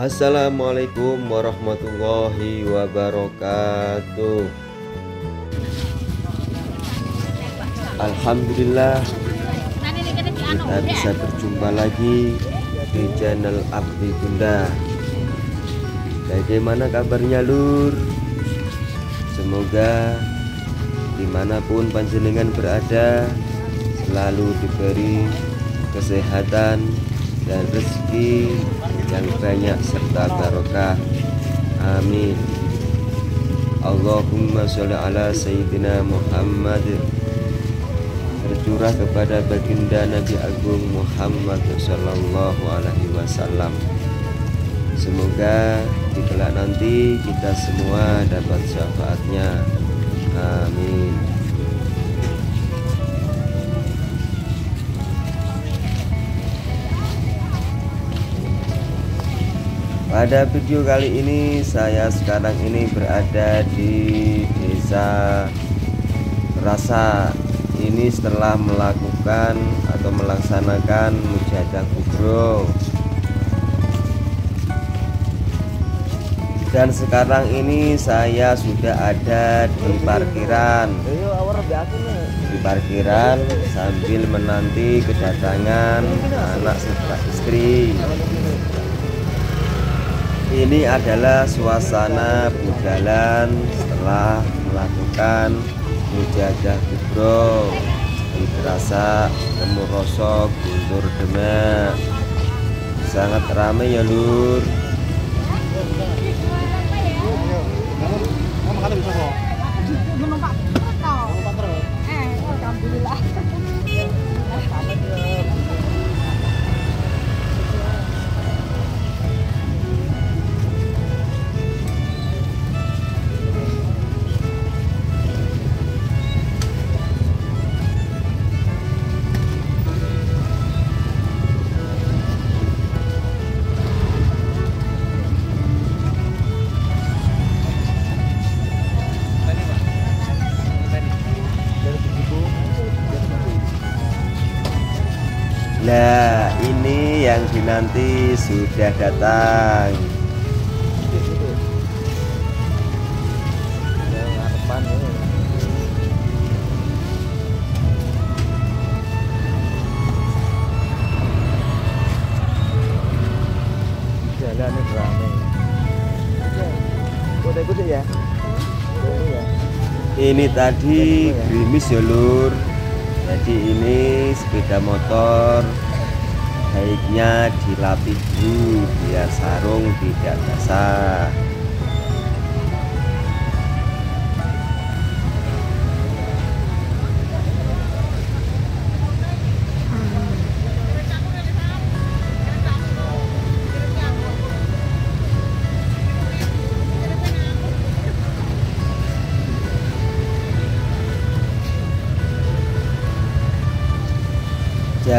Assalamualaikum warahmatullahi wabarakatuh Alhamdulillah kita bisa berjumpa lagi di channel Abdi Bunda Bagaimana kabarnya lur? Semoga di mana pun panjenengan berada selalu diberi kesehatan dan rezeki yang banyak serta barokah. Amin. Allahumma sholli ala sayyidina Muhammad. Tercurah kepada baginda Nabi Agung Muhammad sallallahu alaihi wasallam. Semoga di kelak nanti kita semua dapat syafaatnya. Amin Pada video kali ini saya sekarang ini berada di desa Rasa. Ini setelah melakukan atau melaksanakan mujadah kubro. Dan sekarang ini saya sudah ada di parkiran. Di parkiran sambil menanti kedatangan anak serta istri ini adalah suasana budalan setelah melakukan mujadah kubro terasa temu rosok guntur demak sangat ramai ya lur ini yang dinanti sudah datang. Jalan ini ikut ya. Ini tadi gerimis ya lur. Jadi ini sepeda motor Baiknya dulu biar sarung tidak basah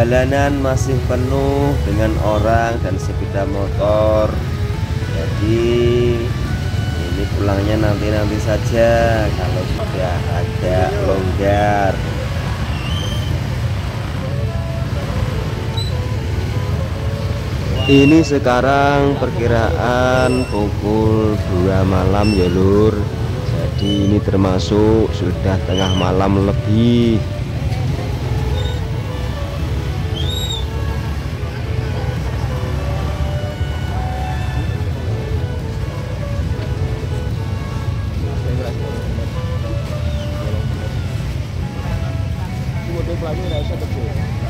Jalanan masih penuh dengan orang dan sepeda motor. Jadi ini pulangnya nanti-nanti saja kalau sudah agak longgar. Ini sekarang perkiraan pukul 2 malam ya lur. Jadi ini termasuk sudah tengah malam lebih. pra mim, né? Deixa eu.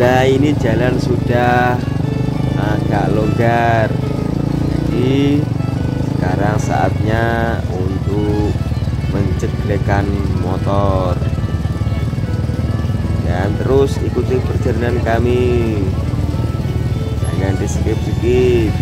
lah ini jalan sudah agak longgar. Jadi sekarang saatnya untuk menceglekan motor. Dan terus ikuti perjalanan kami. Jangan di skip skip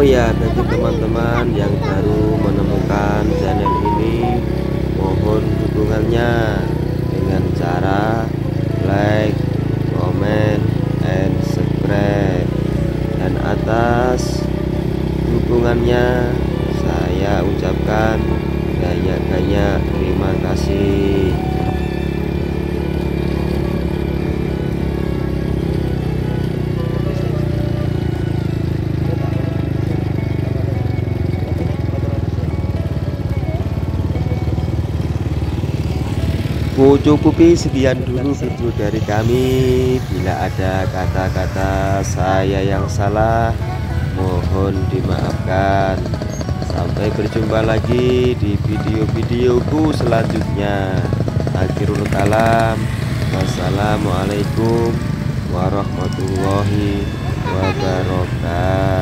Oh ya, bagi teman-teman yang baru menemukan channel ini, mohon dukungannya dengan cara like, comment, and subscribe. Dan atas dukungannya saya ucapkan banyak-banyak terima kasih. Kucukupi sekian dulu video dari kami. Bila ada kata-kata saya yang salah Mohon dimaafkan. Sampai berjumpa lagi di video-videoku selanjutnya. Akhirul kalam. Wassalamualaikum warahmatullahi wabarakatuh